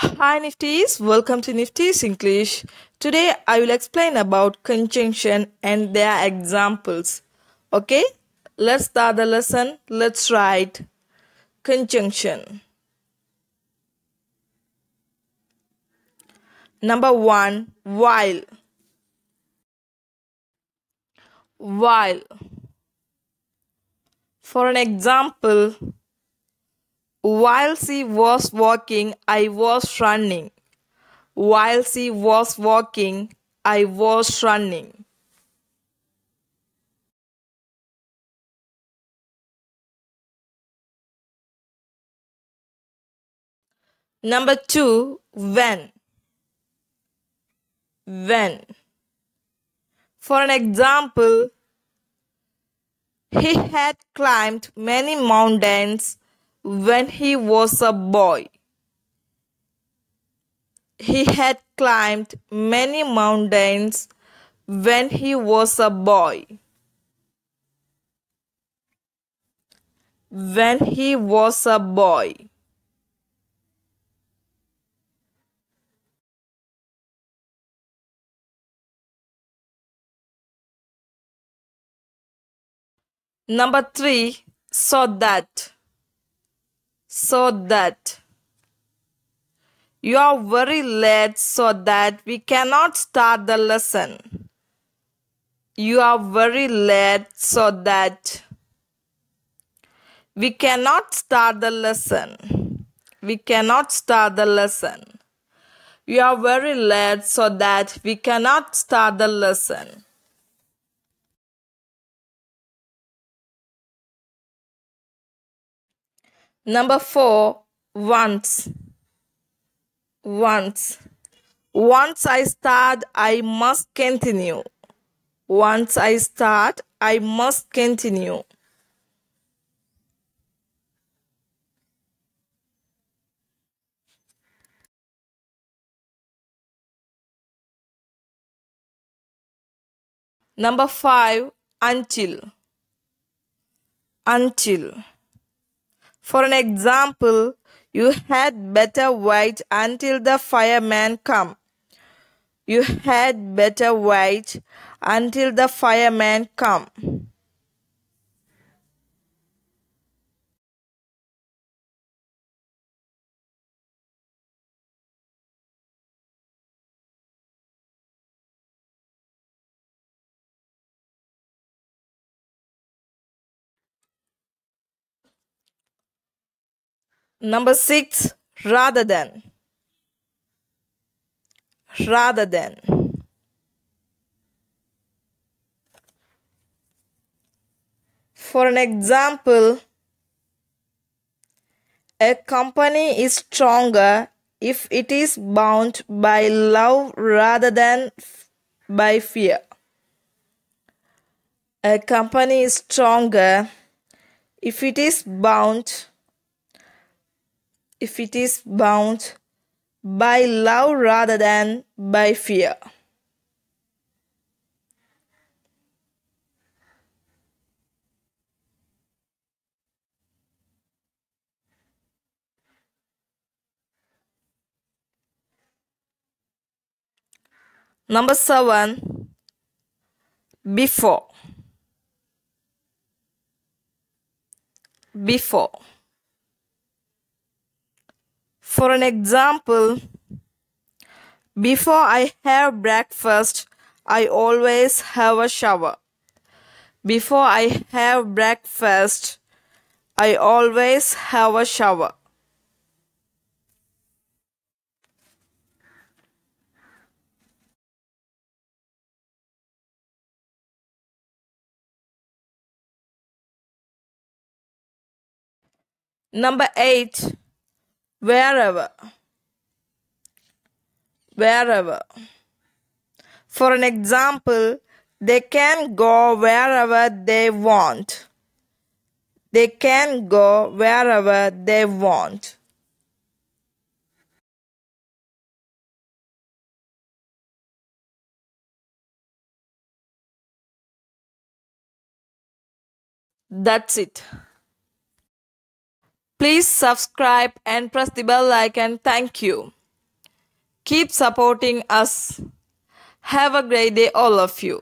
Hi Nifties, welcome to Nifty's English. Today I will explain about conjunction and their examples. Okay, let's start the lesson. Let's write conjunction. Number one, while. While. For an example, while she was walking, I was running. While she was walking, I was running. Number two, when. When. For an example, he had climbed many mountains when he was a boy. He had climbed many mountains when he was a boy. When he was a boy. Number three, so that. So that. You are very late so that we cannot start the lesson. You are very late so that we cannot start the lesson. We cannot start the lesson. You are very late so that we cannot start the lesson. Number four, once. Once. Once I start, I must continue. Once I start, I must continue. Number five, until. Until. For an example, you had better wait until the fireman come. You had better wait until the fireman come. Number six, rather than. Rather than. For an example, a company is stronger if it is bound by love rather than by fear. A company is stronger if it is bound if it is bound by love rather than by fear. Number seven, before. Before. For an example, before I have breakfast, I always have a shower. Before I have breakfast, I always have a shower. Number eight, wherever. Wherever. For an example, they can go wherever they want. They can go wherever they want. That's it. Please subscribe and press the bell icon. Thank you. Keep supporting us. Have a great day, all of you.